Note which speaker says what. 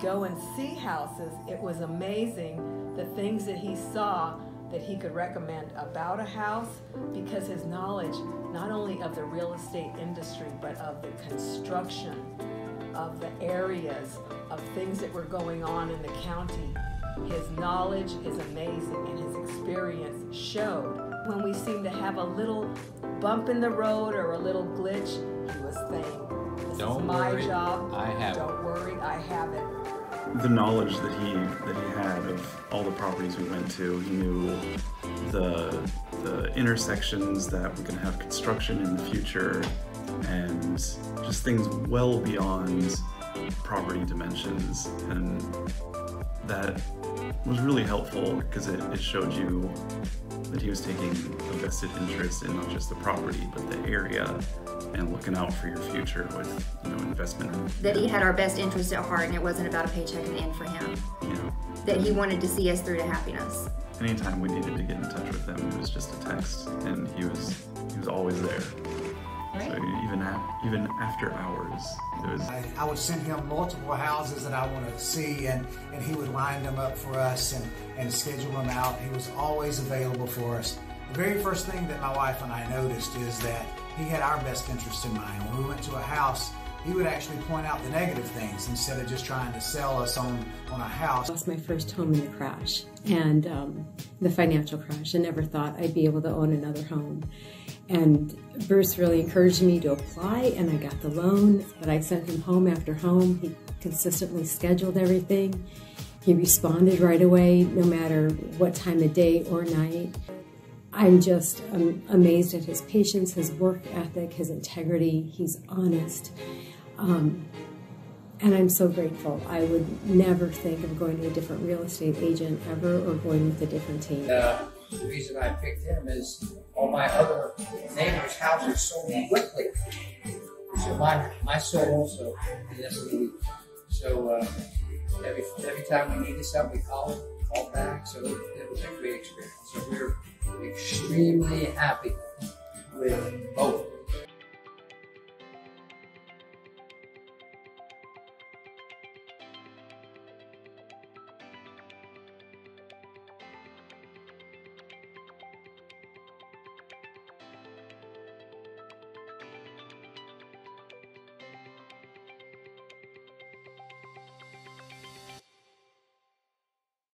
Speaker 1: go and see houses, it was amazing the things that he saw that he could recommend about a house because his knowledge not only of the real estate industry but of the construction of the areas of things that were going on in the county. His knowledge is amazing and his experience showed. When we seem to have a little bump in the road or a little glitch he was saying
Speaker 2: Don't
Speaker 1: is my
Speaker 2: worry,
Speaker 1: job
Speaker 2: I have it."
Speaker 1: don't worry i have it
Speaker 3: the knowledge that he that he had of all the properties we went to. He knew the the intersections that were going to have construction in the future, and just things well beyond property dimensions, and that was really helpful because it, it showed you that he was taking a vested interest in not just the property but the area and looking out for your future with you know investment
Speaker 4: that he had our best interest at heart and it wasn't about a paycheck at the end for him.
Speaker 3: know
Speaker 4: That he wanted to see us through to happiness.
Speaker 3: anytime we needed to get in touch with him, it was just a text, and he was he was always there. So even af- even after hours, it was
Speaker 5: I, I would send him multiple houses that I wanted to see, and, and he would line them up for us and, and schedule them out. He was always available for us. The very first thing that my wife and I noticed is that he had our best interest in mind. When we went to a house, he would actually point out the negative things instead of just trying to sell us on, on a house.
Speaker 6: lost my first home in the crash and um, the financial crash. I never thought I'd be able to own another home. And Bruce really encouraged me to apply, and I got the loan. But I sent him home after home. He consistently scheduled everything. He responded right away, no matter what time of day or night. I'm just um, amazed at his patience, his work ethic, his integrity. He's honest. Um, and I'm so grateful. I would never think of going to a different real estate agent ever or going with a different team.
Speaker 7: Uh, the reason I picked him is all my other houses sold quickly. So my my soul also week. So uh, every every time we needed something, we called, called back. So it, it was a great experience. So we're extremely happy with both